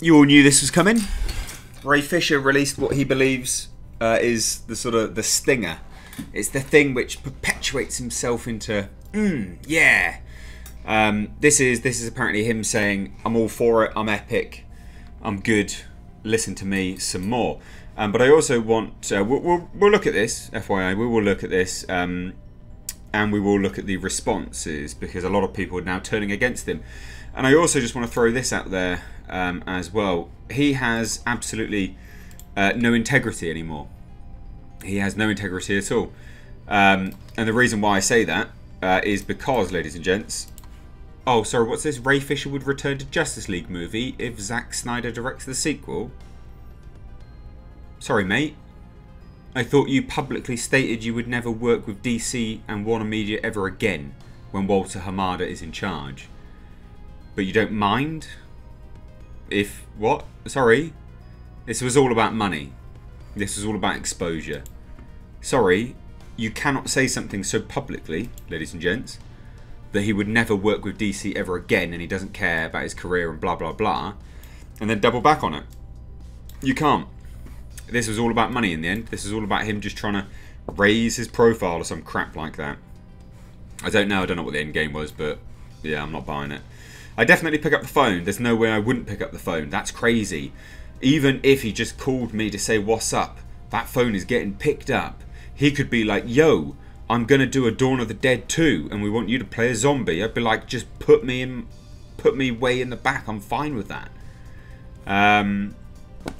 you all knew this was coming. Ray Fisher released what he believes uh, is the sort of the stinger. It's the thing which perpetuates himself into, mm, yeah. Um, this is this is apparently him saying, "I'm all for it. I'm epic. I'm good. Listen to me some more." Um, but I also want uh, we'll, we'll, we'll look at this. FYI, we will look at this. Um, and we will look at the responses because a lot of people are now turning against him. And I also just want to throw this out there um, as well. He has absolutely uh, no integrity anymore. He has no integrity at all. Um, and the reason why I say that uh, is because, ladies and gents, oh, sorry, what's this? Ray Fisher would return to Justice League movie if Zack Snyder directs the sequel. Sorry, mate. I thought you publicly stated you would never work with DC and Warner Media ever again when Walter Hamada is in charge. But you don't mind? If. What? Sorry? This was all about money. This was all about exposure. Sorry, you cannot say something so publicly, ladies and gents, that he would never work with DC ever again and he doesn't care about his career and blah blah blah, and then double back on it. You can't this was all about money in the end. This is all about him just trying to raise his profile or some crap like that. I don't know. I don't know what the end game was, but yeah, I'm not buying it. I definitely pick up the phone. There's no way I wouldn't pick up the phone. That's crazy. Even if he just called me to say what's up, that phone is getting picked up. He could be like, yo, I'm going to do a Dawn of the Dead 2 and we want you to play a zombie. I'd be like, just put me in, put me way in the back. I'm fine with that. Um,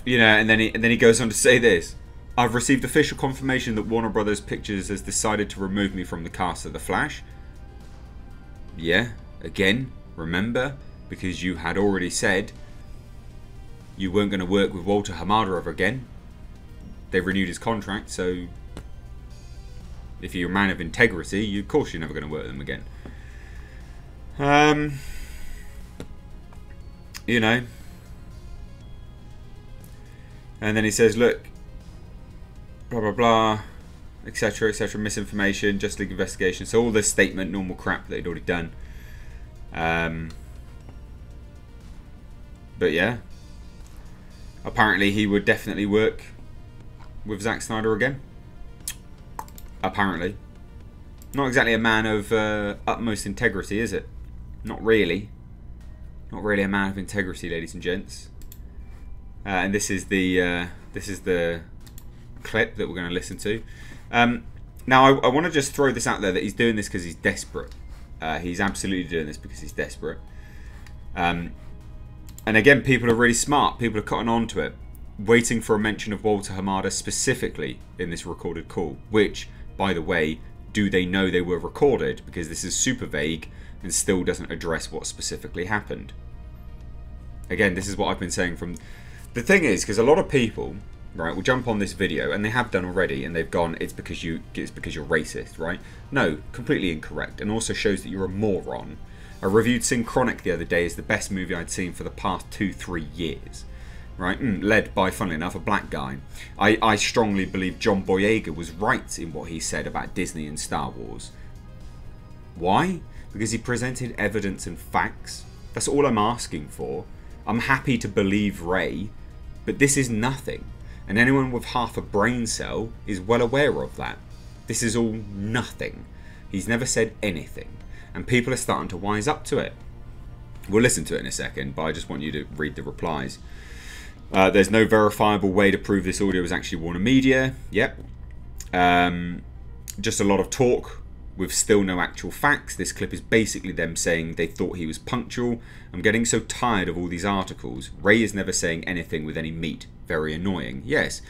you know, and then he and then he goes on to say this. I've received official confirmation that Warner Brothers Pictures has decided to remove me from the cast of The Flash. Yeah, again, remember, because you had already said you weren't going to work with Walter Hamada ever again. They've renewed his contract, so if you're a man of integrity, you, of course you're never going to work with them again. Um, you know, and then he says, look, blah, blah, blah, etc., etc., misinformation, Justice League investigation. So all this statement, normal crap that he'd already done. Um, but yeah. Apparently he would definitely work with Zack Snyder again. Apparently. Not exactly a man of uh, utmost integrity, is it? Not really. Not really a man of integrity, ladies and gents. Uh, and this is the uh, this is the clip that we're going to listen to. Um, now, I, I want to just throw this out there that he's doing this because he's desperate. Uh, he's absolutely doing this because he's desperate. Um, and again, people are really smart. People are cutting on to it, waiting for a mention of Walter Hamada specifically in this recorded call. Which, by the way, do they know they were recorded? Because this is super vague and still doesn't address what specifically happened. Again, this is what I've been saying from the thing is, because a lot of people, right, will jump on this video, and they have done already, and they've gone, it's because you, it's because you're racist, right? No, completely incorrect, and also shows that you're a moron. I reviewed Synchronic the other day as the best movie I'd seen for the past two, three years. Right, mm, led by, funnily enough, a black guy. I, I strongly believe John Boyega was right in what he said about Disney and Star Wars. Why? Because he presented evidence and facts. That's all I'm asking for. I'm happy to believe Ray but this is nothing, and anyone with half a brain cell is well aware of that. This is all nothing. He's never said anything, and people are starting to wise up to it. We'll listen to it in a second, but I just want you to read the replies. Uh, there's no verifiable way to prove this audio was actually Warner Media. Yep. Um, just a lot of talk with still no actual facts. This clip is basically them saying they thought he was punctual. I'm getting so tired of all these articles. Ray is never saying anything with any meat. Very annoying. Yes.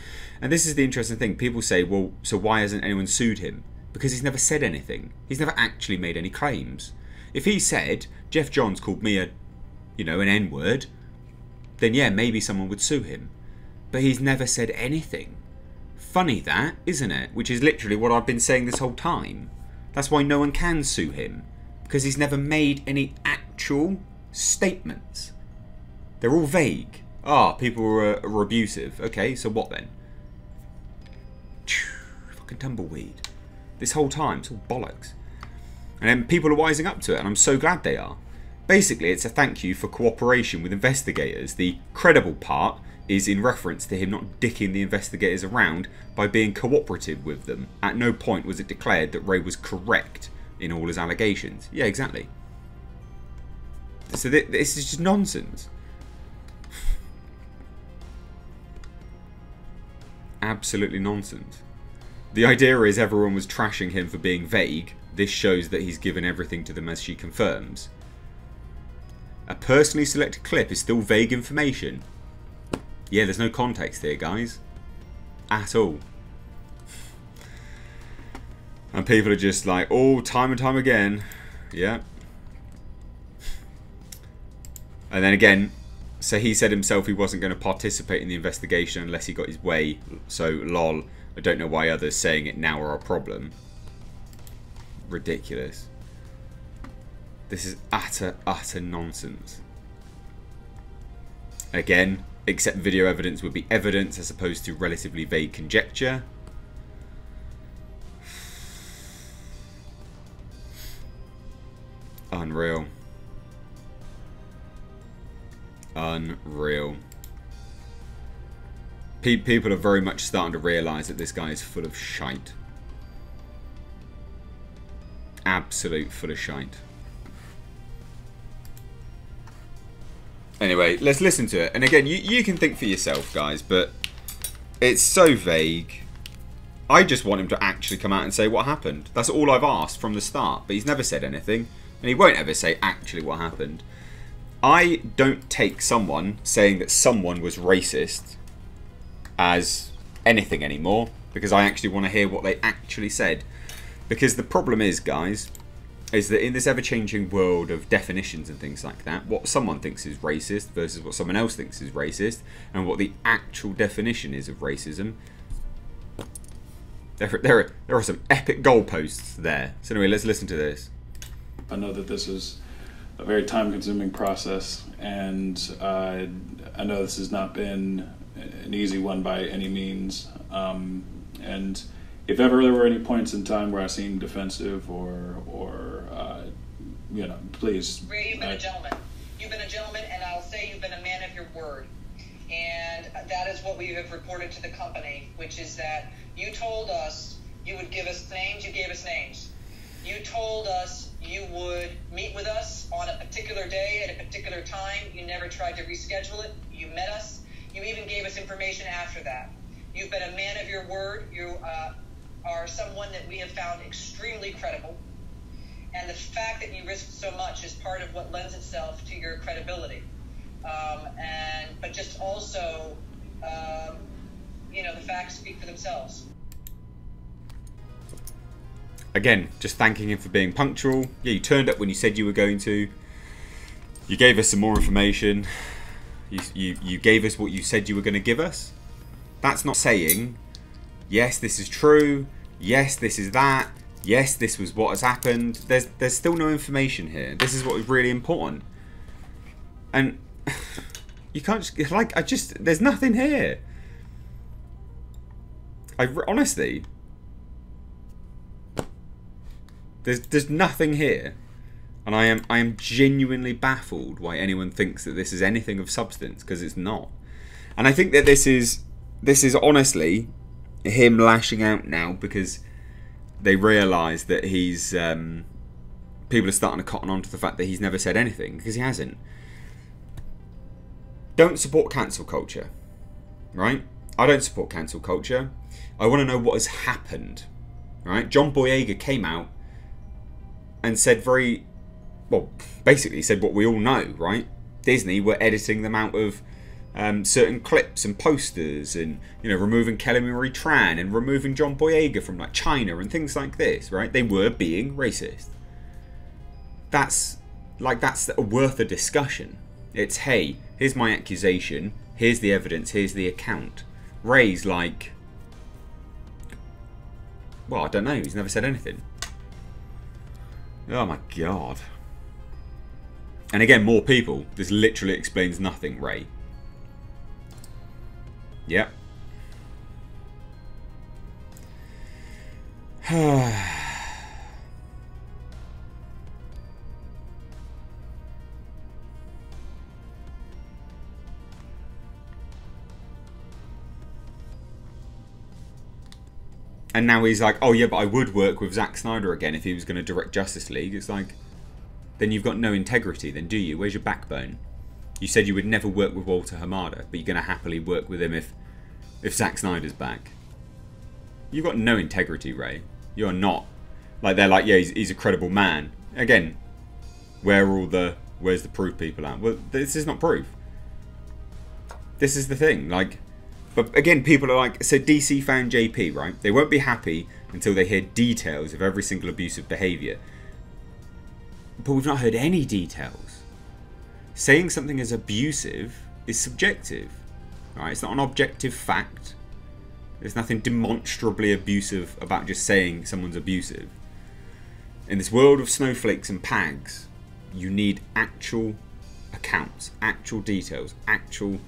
And this is the interesting thing. People say, well, so why hasn't anyone sued him? Because he's never said anything. He's never actually made any claims. If he said, Geoff Johns called me a, you know, an N word, then yeah, maybe someone would sue him. But he's never said anything. Funny that, isn't it? Which is literally what I've been saying this whole time. That's why no one can sue him, because he's never made any actual statements. They're all vague. Ah, people were, uh, abusive. Okay, so what then? Fucking tumbleweed. This whole time, it's all bollocks. And then people are wising up to it, and I'm so glad they are. Basically, it's a thank you for cooperation with investigators. The credible part is in reference to him not dicking the investigators around by being cooperative with them. At no point was it declared that Ray was correct in all his allegations. Yeah, exactly. So th this is just nonsense. Absolutely nonsense. The idea is everyone was trashing him for being vague. This shows that he's given everything to them as she confirms. A personally selected clip is still vague information. Yeah, there's no context here, guys. At all. And people are just like, oh, time and time again. Yeah. And then again, so he said himself he wasn't going to participate in the investigation unless he got his way. So, lol. I don't know why others saying it now are a problem. Ridiculous. This is utter, utter nonsense. Again, except video evidence would be evidence as opposed to relatively vague conjecture. Unreal. Unreal. Pe people are very much starting to realise that this guy is full of shite. Absolute full of shite. Anyway, let's listen to it. And again, you, you can think for yourself, guys, but it's so vague. I just want him to actually come out and say what happened. That's all I've asked from the start, but he's never said anything. And he won't ever say actually what happened. I don't take someone saying that someone was racist as anything anymore because I actually want to hear what they actually said. Because the problem is, guys, is that in this ever-changing world of definitions and things like that, what someone thinks is racist versus what someone else thinks is racist, and what the actual definition is of racism, there, there, are, there are some epic goalposts there. So anyway, let's listen to this. I know that this is a very time-consuming process, and uh, I know this has not been an easy one by any means. Um, and if ever there were any points in time where I seemed defensive or or you know, please. Ray, you've been a gentleman. You've been a gentleman, and I'll say you've been a man of your word. And that is what we have reported to the company, which is that you told us you would give us names. You gave us names. You told us you would meet with us on a particular day at a particular time. You never tried to reschedule it. You met us. You even gave us information after that. You've been a man of your word. You uh, are someone that we have found extremely credible. And the fact that you risked so much is part of what lends itself to your credibility. Um, and but just also, um, you know, the facts speak for themselves. Again, just thanking him for being punctual. Yeah, you turned up when you said you were going to. You gave us some more information. You, you, you gave us what you said you were going to give us. That's not saying, yes, this is true. Yes, this is that. Yes, this was what has happened. There's there's still no information here. This is what is really important. And you can't just, like I just there's nothing here. I honestly there's there's nothing here. And I am I am genuinely baffled why anyone thinks that this is anything of substance because it's not. And I think that this is this is honestly him lashing out now because they realise that he's um, people are starting to cotton on to the fact that he's never said anything because he hasn't. Don't support cancel culture, right? I don't support cancel culture. I want to know what has happened, right? John Boyega came out and said very, well, basically said what we all know, right? Disney were editing them out of um, certain clips and posters and you know removing Kelly Marie Tran and removing John Boyega from like China and things like this right? They were being racist. That's like that's worth a discussion. It's hey here's my accusation. Here's the evidence. Here's the account. Ray's like well I don't know. He's never said anything. Oh my god. And again more people. This literally explains nothing Ray Yep. and now he's like, oh yeah, but I would work with Zack Snyder again if he was going to direct Justice League. It's like, then you've got no integrity, then do you? Where's your backbone? You said you would never work with Walter Hamada, but you're going to happily work with him if if Zack Snyder's back. You've got no integrity, Ray. You're not. Like they're like, yeah, he's, he's a credible man. Again, where are all the where's the proof people at? Well, this is not proof. This is the thing. Like, but again, people are like, so DC found JP, right? They won't be happy until they hear details of every single abusive behaviour. But we've not heard any details. Saying something is abusive is subjective, right? It's not an objective fact. There's nothing demonstrably abusive about just saying someone's abusive. In this world of snowflakes and pags, you need actual accounts, actual details, actual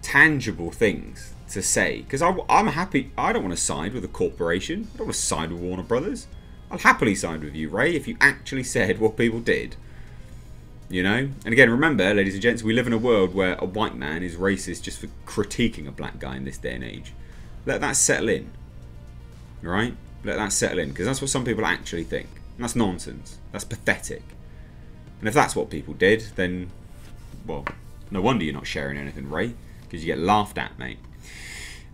tangible things to say. Because I'm happy, I don't want to side with a corporation. I don't want to side with Warner Brothers. I'll happily side with you, Ray, if you actually said what people did. You know? And again, remember, ladies and gents, we live in a world where a white man is racist just for critiquing a black guy in this day and age. Let that settle in. Right? Let that settle in. Because that's what some people actually think. And that's nonsense. That's pathetic. And if that's what people did, then, well, no wonder you're not sharing anything, Ray. Because you get laughed at, mate.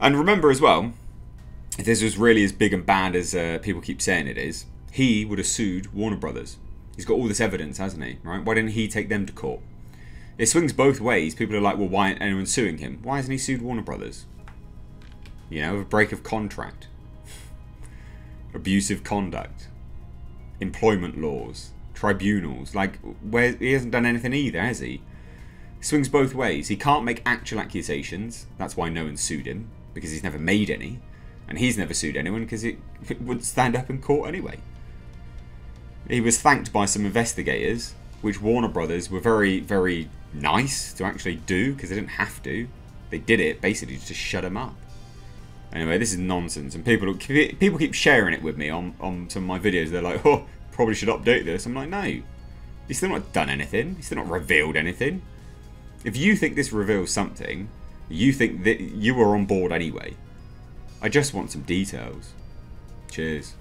And remember as well, if this was really as big and bad as uh, people keep saying it is, he would have sued Warner Brothers. He's got all this evidence, hasn't he? Right? Why didn't he take them to court? It swings both ways. People are like, well, why isn't anyone suing him? Why hasn't he sued Warner Brothers? You know, a break of contract, abusive conduct, employment laws, tribunals. Like, where he hasn't done anything either, has he? Swings both ways. He can't make actual accusations. That's why no one sued him because he's never made any, and he's never sued anyone because it, it would stand up in court anyway. He was thanked by some investigators, which Warner Brothers were very, very nice to actually do because they didn't have to. They did it basically to shut him up. Anyway, this is nonsense, and people people keep sharing it with me on on some of my videos. They're like, "Oh, probably should update this." I'm like, "No, he's still not done anything. He's still not revealed anything. If you think this reveals something, you think that you were on board anyway. I just want some details. Cheers.